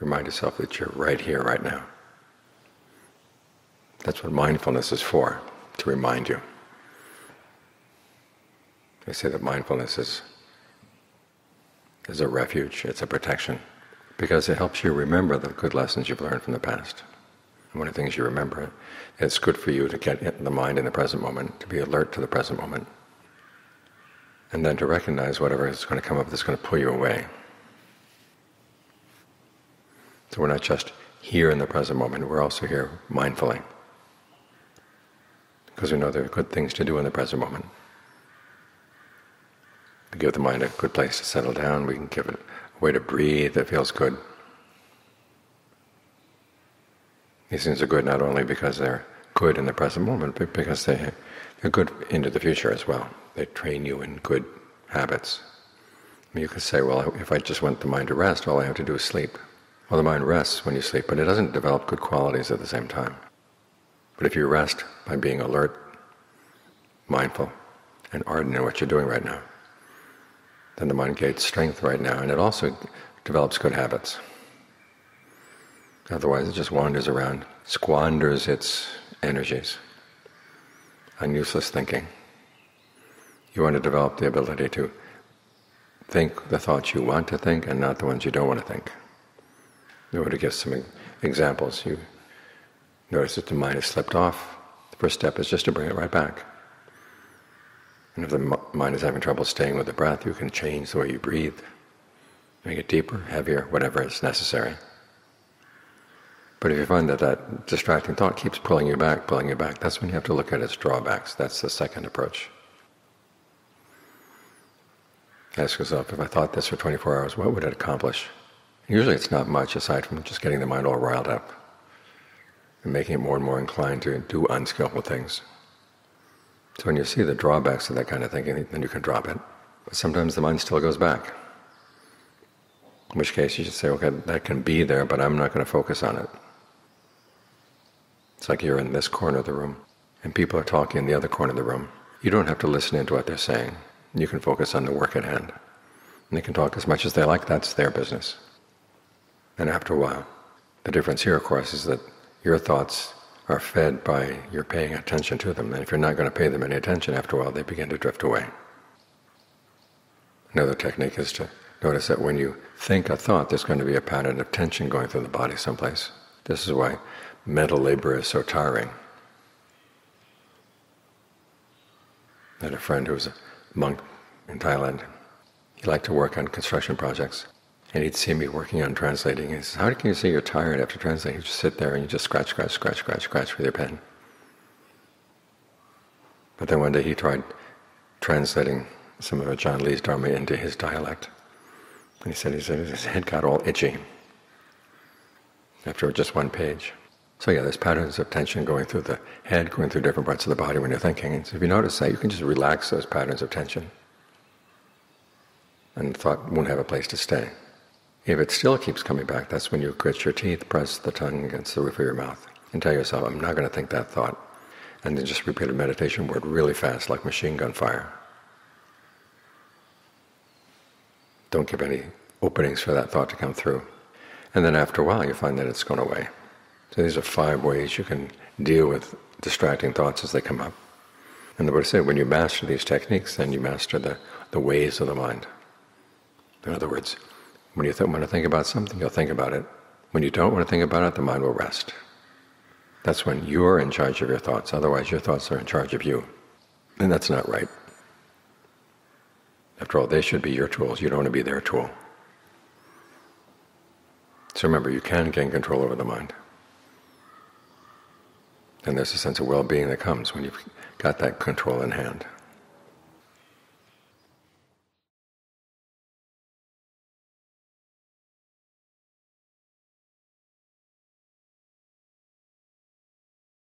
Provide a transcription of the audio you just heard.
Remind yourself that you're right here, right now. That's what mindfulness is for, to remind you. They say that mindfulness is, is a refuge, it's a protection, because it helps you remember the good lessons you've learned from the past. And one of the things you remember, it's good for you to get in the mind in the present moment, to be alert to the present moment, and then to recognize whatever is going to come up that's going to pull you away. So we're not just here in the present moment, we're also here mindfully. Because we know there are good things to do in the present moment. We give the mind a good place to settle down, we can give it a way to breathe that feels good. These things are good not only because they're good in the present moment, but because they, they're good into the future as well. They train you in good habits. You could say, well, if I just want the mind to rest, all I have to do is sleep. Well, the mind rests when you sleep, but it doesn't develop good qualities at the same time. But if you rest by being alert, mindful, and ardent in what you're doing right now, then the mind gains strength right now, and it also develops good habits. Otherwise, it just wanders around, squanders its energies on useless thinking. You want to develop the ability to think the thoughts you want to think and not the ones you don't want to think. In order to give some examples, you notice that the mind has slipped off. The first step is just to bring it right back. And if the mind is having trouble staying with the breath, you can change the way you breathe, make it deeper, heavier, whatever is necessary. But if you find that that distracting thought keeps pulling you back, pulling you back, that's when you have to look at its drawbacks. That's the second approach. Ask yourself, if I thought this for 24 hours, what would it accomplish? Usually it's not much aside from just getting the mind all riled up and making it more and more inclined to do unskillful things. So when you see the drawbacks of that kind of thinking, then you can drop it. But sometimes the mind still goes back. In which case you should say, okay, that can be there, but I'm not going to focus on it. It's like you're in this corner of the room, and people are talking in the other corner of the room. You don't have to listen into what they're saying. You can focus on the work at hand. And they can talk as much as they like, that's their business. And after a while, the difference here, of course, is that your thoughts are fed by your paying attention to them. And if you're not going to pay them any attention, after a while they begin to drift away. Another technique is to notice that when you think a thought, there's going to be a pattern of tension going through the body someplace. This is why mental labor is so tiring. I had a friend who was a monk in Thailand. He liked to work on construction projects. And he'd see me working on translating. He says, how can you say you're tired after translating? You just sit there and you just scratch, scratch, scratch, scratch, scratch with your pen. But then one day he tried translating some of Ajaan Lee's Dharma into his dialect. And he said, he said his head got all itchy after just one page. So yeah, there's patterns of tension going through the head, going through different parts of the body when you're thinking. And so if you notice that, you can just relax those patterns of tension. And thought won't have a place to stay. If it still keeps coming back, that's when you grit your teeth, press the tongue against the roof of your mouth, and tell yourself, I'm not going to think that thought. And then just repeat a meditation word really fast, like machine gun fire. Don't give any openings for that thought to come through. And then after a while, you find that it's gone away. So these are five ways you can deal with distracting thoughts as they come up. And the Buddha said, when you master these techniques, then you master the, the ways of the mind. In other words, when you want to think about something, you'll think about it. When you don't want to think about it, the mind will rest. That's when you're in charge of your thoughts. Otherwise, your thoughts are in charge of you. And that's not right. After all, they should be your tools. You don't want to be their tool. So remember, you can gain control over the mind. And there's a sense of well-being that comes when you've got that control in hand.